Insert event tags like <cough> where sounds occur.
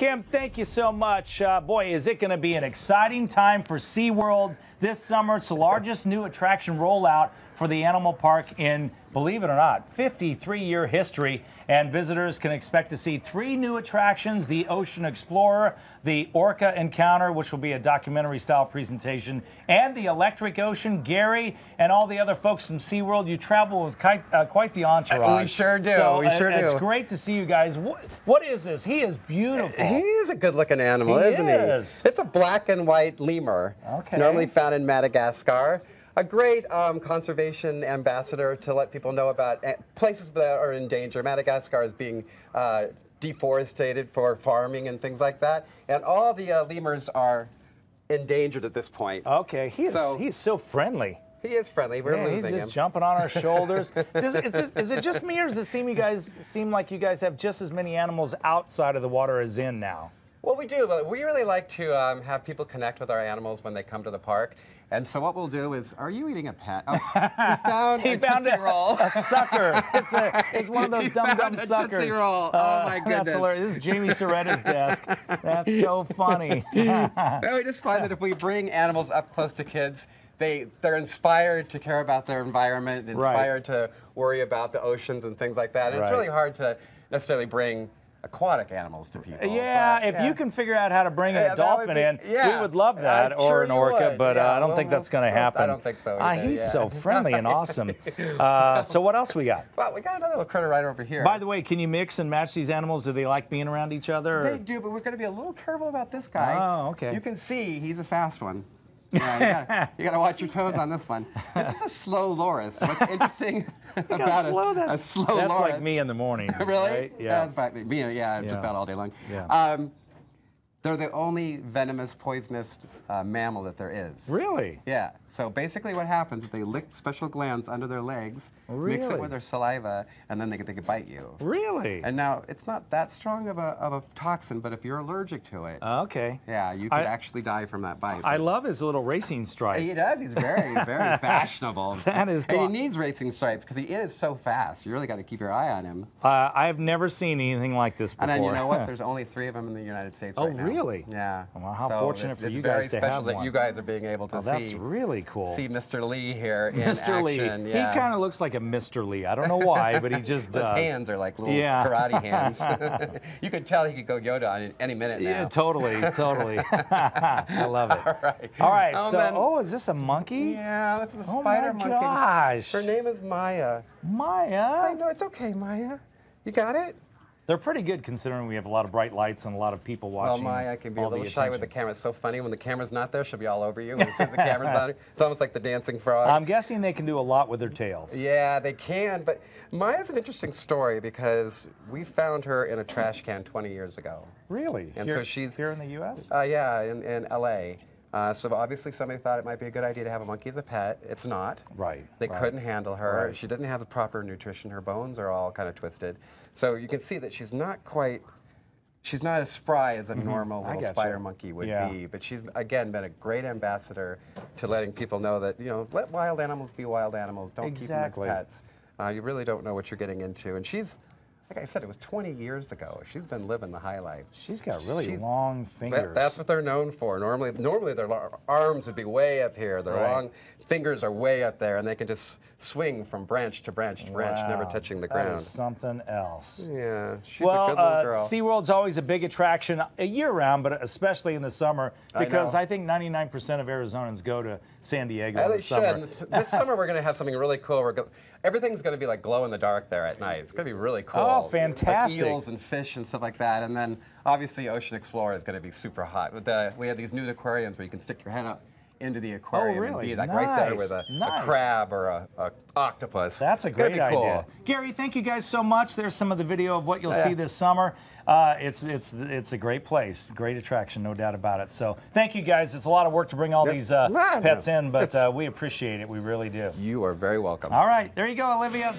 Kim, thank you so much. Uh, boy, is it going to be an exciting time for SeaWorld this summer. It's the largest new attraction rollout for the animal park in, believe it or not, 53 year history. And visitors can expect to see three new attractions the Ocean Explorer, the Orca Encounter, which will be a documentary style presentation, and the Electric Ocean. Gary and all the other folks from SeaWorld, you travel with quite, uh, quite the entourage. We sure do. So, we sure uh, do. It's great to see you guys. What, what is this? He is beautiful. He is a good looking animal, He isn't is. he? It's a black and white lemur. Okay. Normally found in Madagascar. A great um, conservation ambassador to let people know about uh, places that are in danger. Madagascar is being uh, deforested for farming and things like that. And all the uh, lemurs are endangered at this point. Okay, he is, So- he is so friendly. He is friendly. We're Yeah, he's just him. jumping on our <laughs> shoulders. Does, is, it, is it just me, or does it seem you guys seem like you guys have just as many animals outside of the water as in now? Well, we do. but We really like to um, have people connect with our animals when they come to the park. And so what we'll do is, are you eating a pet? Oh, he <laughs> found He a found a, Roll. a sucker. It's, a, it's one of those <laughs> He dumb dumb found a Tootsie suckers. Roll. Oh, my That's goodness. hilarious. This is Jamie Soretta's desk. That's so <laughs> funny. We just find that if we bring animals up close to kids, they, they're inspired to care about their environment, inspired to worry about the oceans and things like that. And it's really hard to necessarily bring aquatic animals to people. Yeah, but, if you can figure out how to bring Yeah, a dolphin be- in, yeah. we would love that, I'm or sure an orca, would. but uh, I don't well, think that's going to happen. I don't think so Ah, either, he's yeah. so friendly and awesome. <laughs> Uh, so what else we got? Well, we got another little critter right over here. By the way, can you mix and match these animals? Do they like being around each other? or- They do, but we're going to be a little careful about this guy. Oh, okay. You can see he's a fast one. Yeah, <laughs> you gotta, watch your toes on this one. This is a slow loris. What's interesting <laughs> about slow a, that- a slow That's loris? like me in the morning. <laughs> really? Right? Yeah. That's fine. Me, yeah, just about all day long. Yeah. Um, they're the only venomous, poisonous uh, mammal that there is. Really? Yeah. So basically, what happens is they lick special glands under their legs, mix it with their saliva, and then they, they can bite you. Really? And now it's not that strong of a, of a toxin, but if you're allergic to it, okay. yeah, you could I- actually die from that bite. I love his little racing stripe. he does. He's very, <laughs> very fashionable. That is And cool. he needs racing stripes because he is so fast. You really got to keep your eye on him. Uh, I've never seen anything like this before. And then you know what? <laughs> There's only three of them in the United States Oh, right now. really? Yeah. Well, how So fortunate it's, for it's you guys to have It's very special that one. you guys are being able to Oh, see. that's really cool. See Mr. Lee here <laughs> in Mr. Lee. Yeah. He kind of looks like a Mr. Lee. I don't know why, but he <laughs> just does. His hands are like little Yeah. karate <laughs> hands. you could tell he could go Yoda on any minute now. Yeah, totally, totally. I love it. All right. All right, Um, so, then- oh, is this a monkey? Yeah, this is a Oh spider my monkey. gosh. Her name is Maya. Maya? I know it's okay, Maya. You got it? They're pretty good considering we have a lot of bright lights and a lot of people watching. Well, watching. Maya can be a little shy with the camera. It's so funny when the camera's not there, she'll be all over you. And as soon as the <laughs> camera's on, it's almost like the dancing frog. I'm guessing they can do a lot with their tails. yeah, they can. But Maya's an interesting story because we found her in a trash can 20 years ago. Really? And here, so she's- here in the U.S. Uh, yeah, in, in LA. Uh, so obviously somebody thought it might be a good idea to have a monkey as a pet. It's not. Right, They right. couldn't handle her. Right. She didn't have the proper nutrition. Her bones are all kind of twisted. So you can see that she's not quite. She's not as spry as a normal Mm-hmm. I little spider monkey would Yeah. be, but she's again been a great ambassador to letting people know that you know let wild animals be wild animals. Don't Exactly. keep them as pets. Uh, you really don't know what you're getting into, and she's, like I said, it was 20 years ago. She's been living the high life. She's got really She's- long That- fingers. that's what they're known for. Normally, normally their arms would be way up here. Their Right. long fingers are way up there, and they can just swing from branch to branch to branch, never touching the ground. something else. Yeah, she's well, a good little uh, girl. SeaWorld's always a big attraction a year round, but especially in the summer because know. I, think 99% of Arizonans go to San Diego in the should. summer. This summer we're going to have something really cool. We're go- everything's going to be like glow in the dark there at night. It's going to be really cool. Oh, Like fantastic. eels and fish and stuff like that. And then obviously Ocean Explorer is going to be super hot. With the, we have these new aquariums where you can stick your head up into the aquarium and Oh, really? be like right there Nice, with a, nice. a crab or a, a octopus. That's a great cool. idea. Gary, thank you guys so much. There's some of the video of what you'll Yeah. see this summer. Uh, it's it's it's a great place, great attraction, no doubt about it. So thank you guys. It's a lot of work to bring all these uh, pets in, but uh, we appreciate it. We really do. You are very welcome. All right, there you go, Olivia.